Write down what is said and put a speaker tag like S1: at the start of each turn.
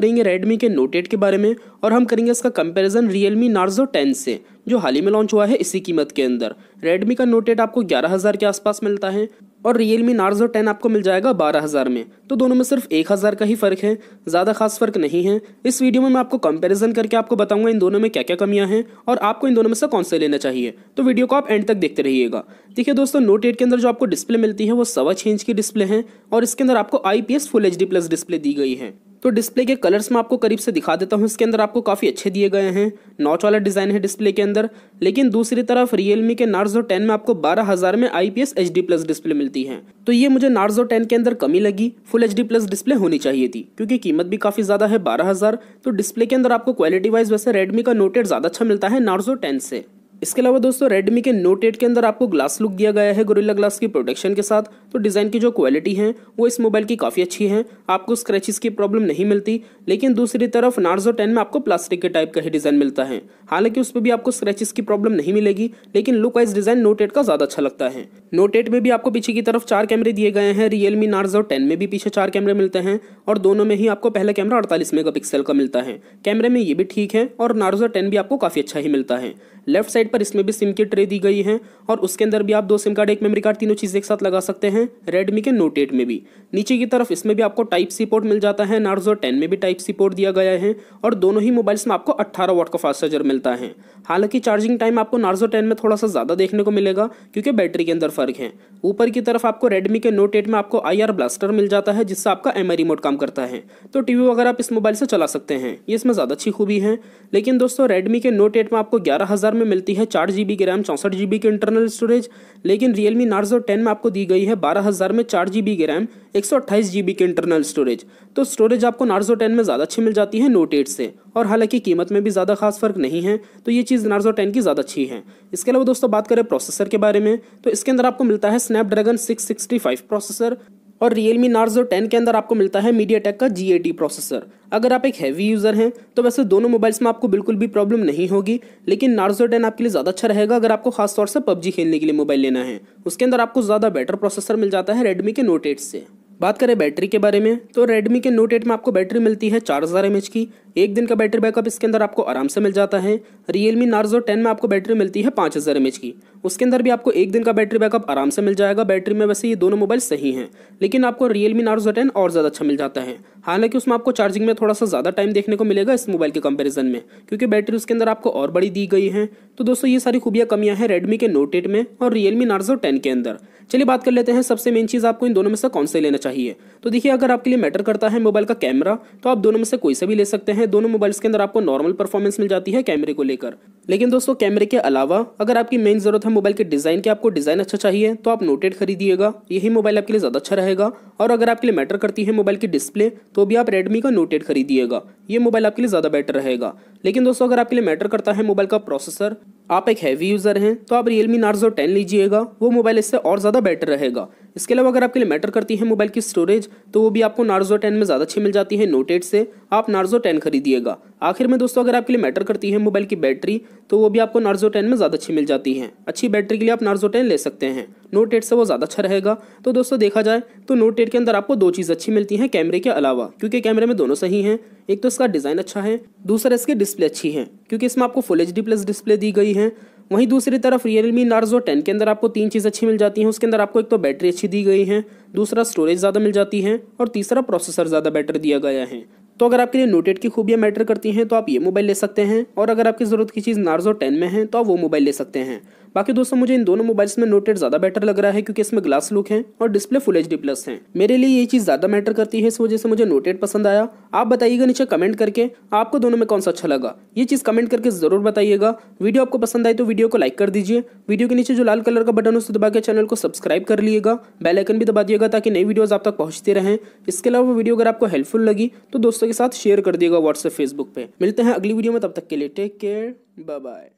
S1: करेंगे रेडमी के note eight के बारे में और हम करेंगे इसका कंपैरिजन रियलमी नार्जो टेन से, जो हाल ही में लॉन्च हुआ है इसी कीमत के अंदर। रेडमी का नोट एट आपको ग्यारह हज़ार के आसपास मिलता है और रियलमी नार्जो टेन आपको मिल जाएगा बारह हज़ार में। तो दोनों में सिर्फ़ एक हज़ार का ही फ़र्क है, ज़्यादा खास फ़र्क नहीं है। इस वीडियो में मैं आपको कंपैरिजन करके आपको बताऊँगा इन दोनों में क्या क्या कमियाँ हैं और आपको इन दोनों में से कौन से लेना चाहिए। तो वीडियो को आप एंड तक देखते रहिएगा। देखिए दोस्तों नोट एट के अंदर जो आपको डिस्प्ले मिलती है, वो सवा छः इंच की डिस्प्ले है और इसके अंदर आपको IPS full H plus display दी गई है। तो डिस्प्ले के कलर्स मैं आपको करीब से दिखा देता हूँ। इसके अंदर आपको काफ़ी अच्छे दिए गए हैं। नॉच वाला डिज़ाइन है डिस्प्ले के अंदर। लेकिन दूसरी तरफ़ रियलमी के नार्जो टेन में आपको बारह हज़ार में आई पी प्लस डिस्प्ले मिलती है। तो ये मुझे नार्जो टेन के अंदर कमी लगी। फुल एच प्लस डिस्प्ले होनी चाहिए थी, क्योंकि कीमत भी काफ़ी ज़्यादा है बारह तो डिस्प्ले के अंदर आपको क्वालिटी वाइज वैसे रेडमी का नोटेड ज़्यादा अच्छा मिलता है नार्जो टेन से। इसके अलावा दोस्तों रेडमी के नोट एट के अंदर आपको ग्लास लुक दिया गया है गोरिल्ला ग्लास की प्रोटेक्शन के साथ। तो डिज़ाइन की जो क्वालिटी है, वो इस मोबाइल की काफ़ी अच्छी है। आपको स्क्रैचेस की प्रॉब्लम नहीं मिलती, लेकिन दूसरी तरफ़ नार्जो टेन में आपको प्लास्टिक के टाइप का ही डिज़ाइन मिलता है। हालाँकि उस पर भी आपको स्क्रैचेस की प्रॉब्लम नहीं मिलेगी, लेकिन look wise design note eight का ज़्यादा अच्छा लगता है। नोट एट में भी आपको पीछे की तरफ़ चार कैमरे दिए गए हैं रियलमी नार्जो टेन में भी पीछे चार कैमरे मिलते हैं, और दोनों में ही आपको पहला कैमरा अड़तालीस मेगा का मिलता है। कैमरे में ये भी ठीक है, और नार्जो टेन भी आपको काफ़ी अच्छा ही मिलता है। लेफ़्ट साइड पर इसमें भी सिम की ट्रे दी गई है और उसके अंदर भी आप दो सिम कार्ड एक मेमोरी कार्ड तीनों चीज़ एक साथ लगा सकते हैं रेडमी के नोट एट में भी। नीचे की तरफ़ इसमें भी आपको टाइप सी पोर्ट मिल जाता है नार्जो टेन में भी टाइप सी पोर्ट दिया गया है और दोनों ही मोबाइल्स में आपको अट्ठारह वाट का फास्ट चार्जर मिलता है। हालाँकि चार्जिंग टाइम आपको नार्जो टेन में थोड़ा सा ज़्यादा देखने को मिलेगा क्योंकि बैटरी के अंदर फ़र्क है। ऊपर की तरफ़ आपको रेडमी के नोट एट में आपको आई आर ब्लास्टर मिल जाता है, जिससे आपका एमआई रिमोट काम करता है। तो टीवी वगैरह आप इस मोबाइल से चला सकते हैं, ये इसमें ज़्यादा अच्छी खूबी है। लेकिन दोस्तों रेडमी के नोट एट में आपको ग्यारह में मिलती है चार जी की रैम चौंसठ जी की इंटरनल स्टोरेज लेकिन रियलमी नार्जो टेन में आपको दी गई है बारह हज़ार में चार जी की रैम एक सौ अट्ठाईस जी की इंटरनल स्टोरेज तो स्टोरेज आपको नार्जो टेन में ज़्यादा अच्छी मिल जाती है नोट एट से, और हालाँकि कीमत में भी ज़्यादा खास फ़र्क नहीं है तो ये चीज़ नार्जो टेन की ज़्यादा अच्छी है। इसके अलावा दोस्तों बात करें प्रोसेसर के बारे में तो इसके अंदर आपको मिलता है स्नैपड्रैगन सिक्स प्रोसेसर और Realme Narzo 10 के अंदर आपको मिलता है मीडिया का जी प्रोसेसर अगर आप एक हैवी यूज़र हैं तो वैसे दोनों मोबाइल्स में आपको बिल्कुल भी प्रॉब्लम नहीं होगी, लेकिन नार्जो 10 आपके लिए ज़्यादा अच्छा रहेगा अगर आपको खास तौर से पबजी खेलने के लिए मोबाइल लेना है। उसके अंदर आपको ज़्यादा बेटर प्रोसेसर मिल जाता है रेडमी के नोट एट से। बात करें बैटरी के बारे में तो रेडमी के नोट एट में आपको बैटरी मिलती है चार हज़ार की। एक दिन का बैटरी बैकअप इसके अंदर आपको आराम से मिल जाता है। रियलमी नार्जो टेन में आपको बैटरी मिलती है पाँच हज़ार की। उसके अंदर भी आपको एक दिन का बैटरी बैकअप आराम से मिल जाएगा। बैटरी में वैसे ये दोनों मोबाइल सही हैं, लेकिन आपको रियलमी नार्जो टेन और ज़्यादा अच्छा मिल जाता है। हालाँकि उसमें आपको चार्जिंग में थोड़ा सा ज़्यादा टाइम देखने को मिलेगा इस मोबाइल के कंपेरिजन में, क्योंकि बैटरी उसके अंदर आपको और बड़ी दी गई है। तो दोस्तों, ये सारी खूबियाँ कमियाँ हैं रेडमी के नोट एट में और रियलमी नार्जो टेन के अंदर। चलिए बात कर लेते हैं। सबसे मेन चीज़ आपको इन दोनों में से कौन से लेना चाहिए? तो देखिए, अगर आपके लिए मैटर करता है मोबाइल का कैमरा तो आप दोनों में से कोई से भी ले सकते हैं। दोनों मोबाइल्स के अंदर आपको नॉर्मल परफॉर्मेंस मिल जाती है कैमरे को लेकर। लेकिन दोस्तों कैमरे के अलावा अगर आपकी मेन ज़रूरत है मोबाइल के डिज़ाइन की, आपको डिज़ाइन अच्छा चाहिए तो आप नोटेड खरीदिएगा। यही मोबाइल आपके लिए ज़्यादा अच्छा रहेगा। और अगर आपके लिए मैटर करती है मोबाइल की डिस्प्ले तो भी आप रेडमी का नोटेड खरीदिएगा। ये मोबाइल आपके लिए ज़्यादा बेटर रहेगा। लेकिन दोस्तों, अगर आपके लिए मैटर करता है मोबाइल का प्रोसेसर आप एक हैवी यूज़र हैं तो आप रियलमी नार्जो टेन लीजिएगा, वो मोबाइल इससे और ज़्यादा बेटर रहेगा। इसके अलावा अगर आपके लिए मैटर करती है मोबाइल की स्टोरेज तो वो भी आपको नार्जो टेन में ज़्यादा अच्छी मिल जाती है नोट एट से। आप नार्जो टेन खरीदिएगा। आखिर में दोस्तों, अगर आपके लिए मैटर करती है मोबाइल की बैटरी तो वो भी आपको नार्जो टेन में ज़्यादा अच्छी मिल जाती है। अच्छी बैटरी के लिए आप नार्जो टेन ले सकते हैं। नोट एट से वो ज़्यादा अच्छा रहेगा। तो दोस्तों, देखा जाए तो नोट एट के अंदर आपको दो चीज़ अच्छी मिलती हैं, कैमरे के अलावा, क्योंकि कैमरे में दोनों सही हैं। एक तो इसका डिज़ाइन अच्छा है, दूसरा इसकी डिस्प्ले अच्छी है, क्योंकि इसमें आपको फुल एचडी प्लस डिस्प्ले दी गई है। वहीं दूसरी तरफ़ रियलमी नार्जो टेन के अंदर आपको तीन चीज़ अच्छी मिल जाती हैं, उसके अंदर आपको एक तो बैटरी अच्छी दी गई है, दूसरा स्टोरेज ज़्यादा मिल जाती है, और तीसरा प्रोसेसर ज़्यादा बेटर दिया गया है। तो अगर आपके लिए नोटेट की खूबियाँ मैटर करती हैं तो आप ये मोबाइल ले सकते हैं, और अगर आपकी ज़रूरत की चीज़ नार्जो टेन में है तो आप वो मोबाइल ले सकते हैं। बाकी दोस्तों, मुझे इन दोनों मोबाइल्स में नोटेट ज़्यादा बेटर लग रहा है क्योंकि इसमें ग्लास लुक है और display full H D plus है। मेरे लिए ये चीज़ ज़्यादा मैटर करती है, इस वजह से मुझे नोटेट पसंद आया। आप बताइएगा नीचे कमेंट करके, आपको दोनों में कौन सा अच्छा लगा। ये चीज़ कमेंट करके ज़रूर बताइएगा। वीडियो आपको पसंद आए तो वीडियो को लाइक कर दीजिए। वीडियो के नीचे जो लाल कलर का बटन उसे दबा के चैनल को सब्सक्राइब कर लीजिएगा बेल आइकन भी दबा दिएगा ताकि नई वीडियोज़ आप तक पहुँचते रहें। इसके अलावा वीडियो अगर आपको हेल्पफुल लगी तो दोस्तों के साथ शेयर कर दिएगा व्हाट्सएप फेसबुक पे। मिलते हैं अगली वीडियो में, तब तक के लिए टेक केयर बाय बाय